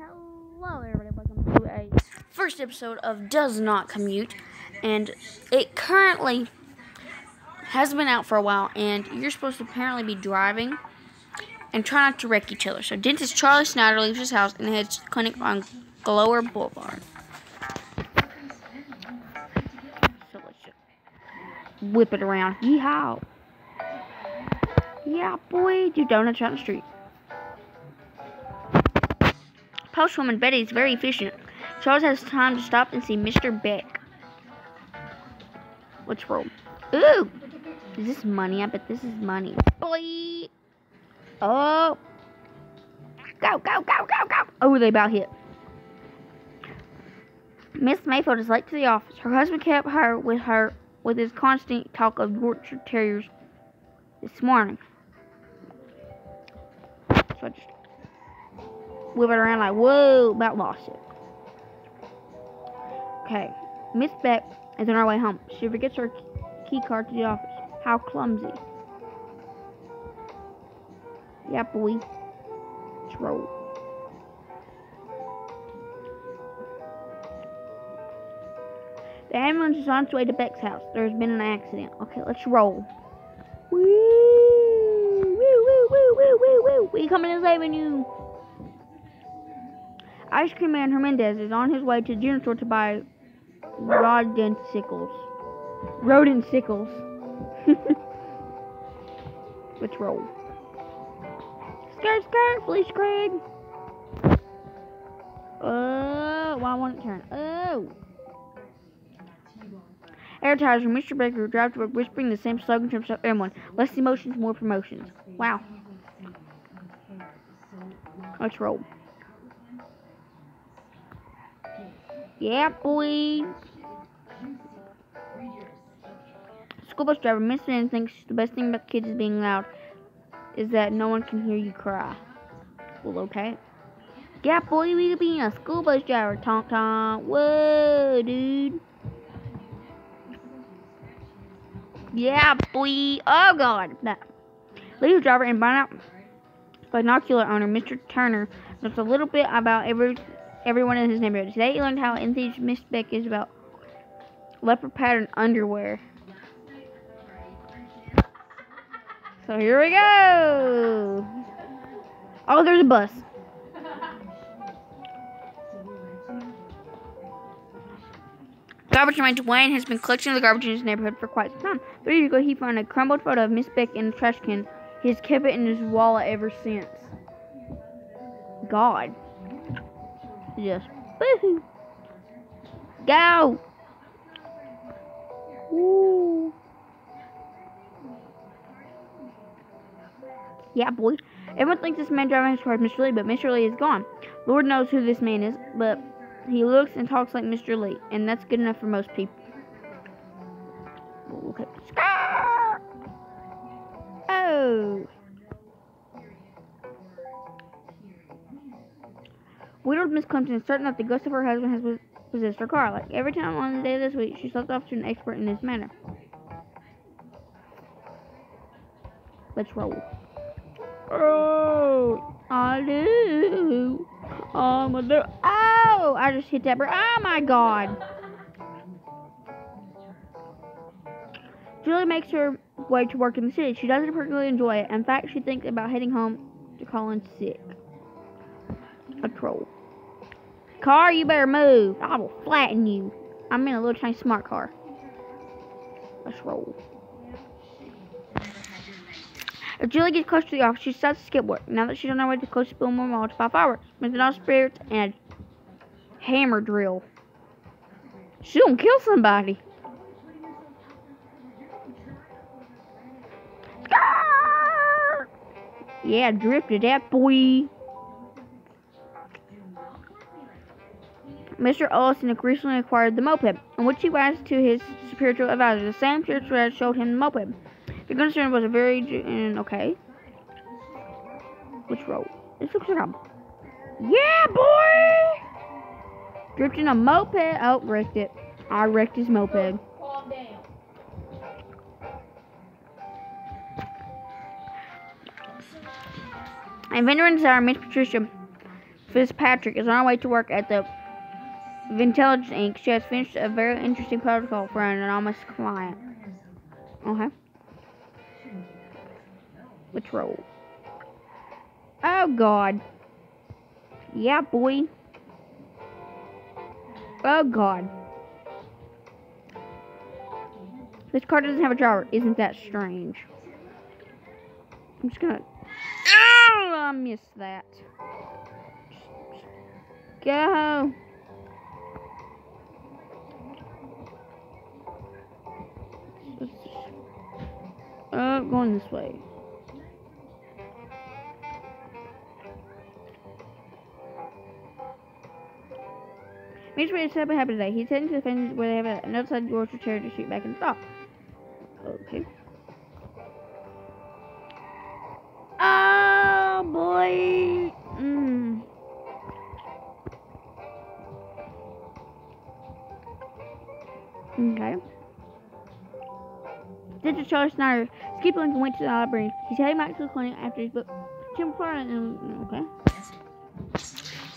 Hello, everybody. Welcome to a first episode of Does Not Commute, and it currently has been out for a while. And you're supposed to apparently be driving and try not to wreck each other. So, dentist Charlie Snyder leaves his house and heads to the clinic on Glower Boulevard. So let's just whip it around. Yeehaw! Yeah, boy, do donuts in the street. Postwoman Betty is very efficient. Charles has time to stop and see Mr. Beck. Let's roll. Ooh! Is this money? I bet this is money. Boy! Oh! Go, go, go, go, go! Oh, they about hit. Miss Mayfield is late to the office. Her husband kept her with her with his constant talk of Yorkshire Terriers this morning. So I just whip it around like, whoa, about lost it. Okay, Miss Beck is on her way home. She forgets her key card to the office. How clumsy. Yeah, boy. Let's roll. The ambulance is on its way to Beck's house. There's been an accident. Okay, let's roll. Woo! Woo, woo, woo, woo, woo, woo. We coming and saving you. Ice Cream Man Hernandez is on his way to the general store to buy rodent sickles. Rodent sickles. Let's roll. Skirt, skirt, Felicia Craig. Oh, why won't it turn? Oh. Advertiser Mr. Baker drives to work whispering the same slogan to himself everyone. Less emotions, more promotions. Wow. Let's roll. Yeah, boy. School bus driver Miss Finn thinks the best thing about kids is being loud is that no one can hear you cry. Well, okay. Yeah, boy, we could be a school bus driver. Tonk tonk. Whoa, dude. Yeah, boy. Oh, God. That. Leader driver and binocular owner, Mr. Turner, knows a little bit about every everyone in his neighborhood. Today he learned how enthused Miss Beck is about leopard pattern underwear. So here we go. Oh, there's a bus. Garbage man Dwayne has been collecting the garbage in his neighborhood for quite some time. Three years ago, he found a crumbled photo of Miss Beck in a trash can. He's kept it in his wallet ever since. God. Just woohoo. Go! Woo. Yeah, boy. Everyone thinks this man driving his car is Mr. Lee, but Mr. Lee is gone. Lord knows who this man is, but he looks and talks like Mr. Lee, and that's good enough for most people. Okay. Oh. Widowed Miss Clemson is certain that the ghost of her husband has possessed her car. Like every time on the day of this week, she slept off to an expert in this manner. Let's roll. Oh, I do. I'm a do. Oh, I just hit that. Br- oh my God. Julie makes her way to work in the city. She doesn't particularly enjoy it. In fact, she thinks about heading home to call in sick. A troll. Car, you better move. I will flatten you. I'm in a little tiny smart car. Let's roll. If Julie gets close to the office, she starts to skip work. Now that she's on her way to close to Billmore Mall to buy fireworks, methanol spirits, and a hammer drill. She gonna kill somebody. Yeah, drifted that boy. Mr. Ellison recently acquired the moped, in which he rides to his spiritual advisor. The same spiritual advisor showed him the moped. The concern was a very okay. Which road? This looks like a yeah, boy. Drifting a moped. Oh, wrecked it. I wrecked his moped. And vendor and Desire, Miss Patricia Fitzpatrick is on her way to work at the Intelligence Inc. She has finished a very interesting protocol for an anonymous client. Okay. Let's roll. Oh, God. Yeah, boy. Oh, God. This car doesn't have a driver. Isn't that strange? I'm just gonna... Oh, I missed that. Go. Uh, going this way. Set up happen today. He's heading to the fence where they have a, an outside door to chair to shoot back and stop. Okay. Charlie Snyder. Skip Lincoln went to the library. He's heading back to the clinic after his book. Tim Florida. Um, okay.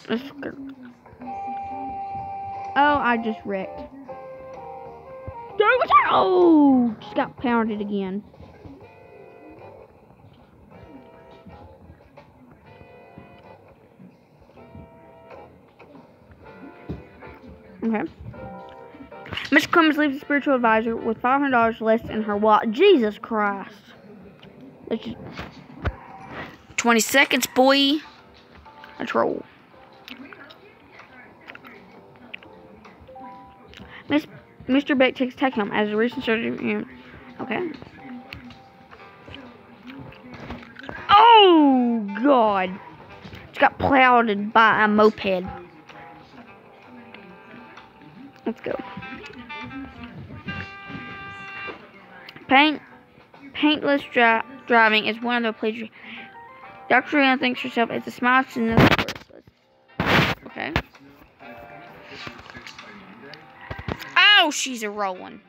Let's go. Oh, I just wrecked. Oh, just got pounded again. Okay. Miss Clemens leaves the spiritual advisor with $500 less in her wallet. Jesus Christ. Let's just... 20 seconds, boy. Let's roll. Miss, Mr. Beck takes tech home as a recent surgery. Okay. Oh, God. It's got plowed by a moped. Let's go. Paint, paintless dri driving is one of the pleasures. Dr. Rihanna thinks herself as a smile to another Okay. Oh, she's a rolling.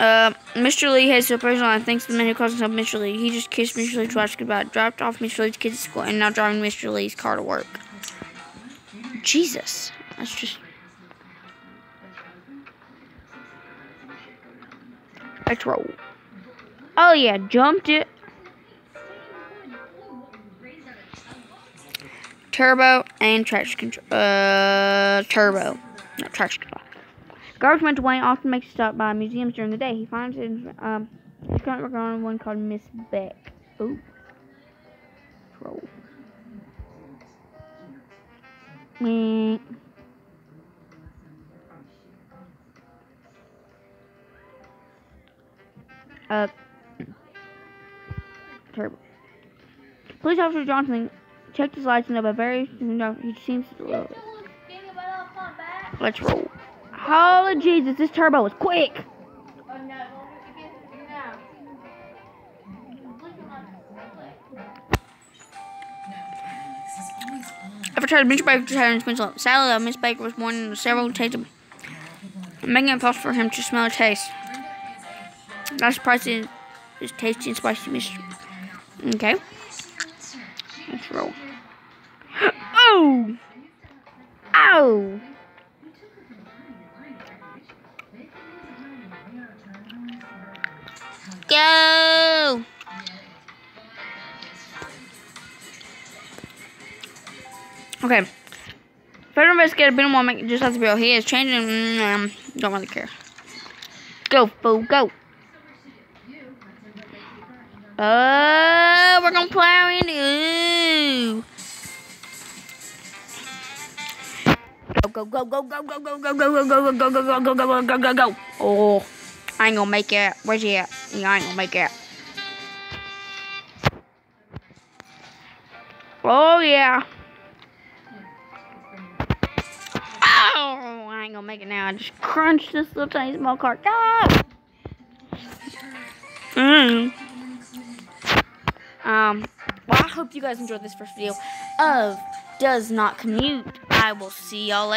Uh, Mr. Lee has a personal line. Thanks to the man who calls himself Mr. Lee. He just kissed Mr. Lee twice goodbye. Dropped off Mr. Lee's kids at school and now driving Mr. Lee's car to work. Jesus. That's just... Let's roll. Oh yeah, jumped it. Turbo and traction control. Uh, turbo. No, traction control. Garbage went to Wayne often makes a stop by museums during the day. He finds it, um, he's currently working on one called Miss Beck. Ooh. Troll. Me. Uh. Turbo. Police Officer Johnson checked his license, but very no, he seems. Uh, let's roll. Holy Jesus, this turbo is quick. Ever tried Miss Baker's hair in Queensland? Sadly, though, Miss Baker was born in several tastes, making it possible for him to smell a taste. Not surprising, it's tasty and spicy mystery. Okay. Let's roll. Oh! Ow! Go! Okay. Federal investigator Ben Womack just has to be He is changing. Um, don't really care. Go, fool, go. Oh, we're gonna plow into. Go, go, go, go, go, go, go, go, go, go, go, go, go, go, go, go, go, go, go. Oh. I ain't gonna make it. Where's he at? Yeah, I ain't gonna make it. Oh, yeah. Oh, I ain't gonna make it now. I just crunched this little tiny small cart. Go! Mm. Um, well, I hope you guys enjoyed this first video of Does Not Commute. I will see y'all later.